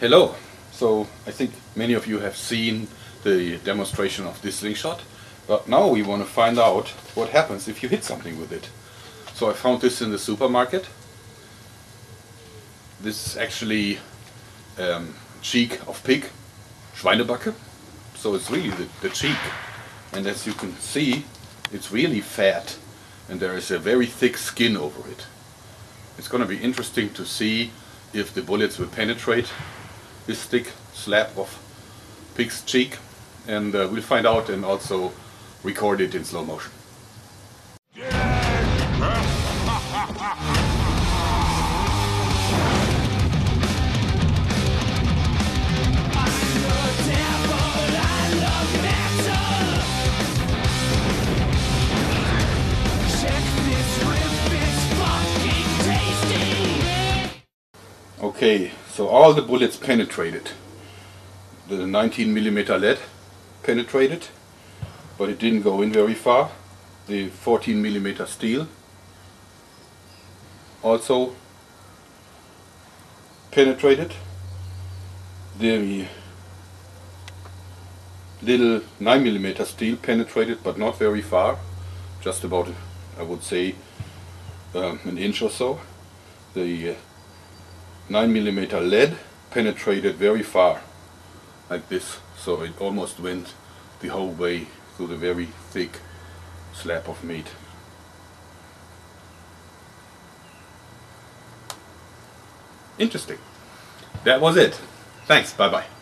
Hello. So I think many of you have seen the demonstration of this slingshot, but now we want to find out what happens if you hit something with it. So I found this in the supermarket. This is actually um, cheek of pig, Schweinebacke. So it's really the, the cheek. And as you can see, it's really fat and there is a very thick skin over it. It's going to be interesting to see if the bullets will penetrate this thick slab of pig's cheek and uh, we'll find out and also record it in slow motion. Okay, so all the bullets penetrated. The 19 millimeter lead penetrated, but it didn't go in very far. The 14 millimeter steel also penetrated. The little 9 millimeter steel penetrated, but not very far, just about, I would say, um, an inch or so. The 9 millimeter lead penetrated very far like this so it almost went the whole way through the very thick slab of meat. Interesting. That was it. Thanks. Bye bye.